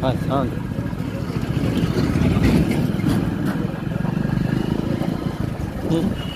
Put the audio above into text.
Hi, sound. Hmm?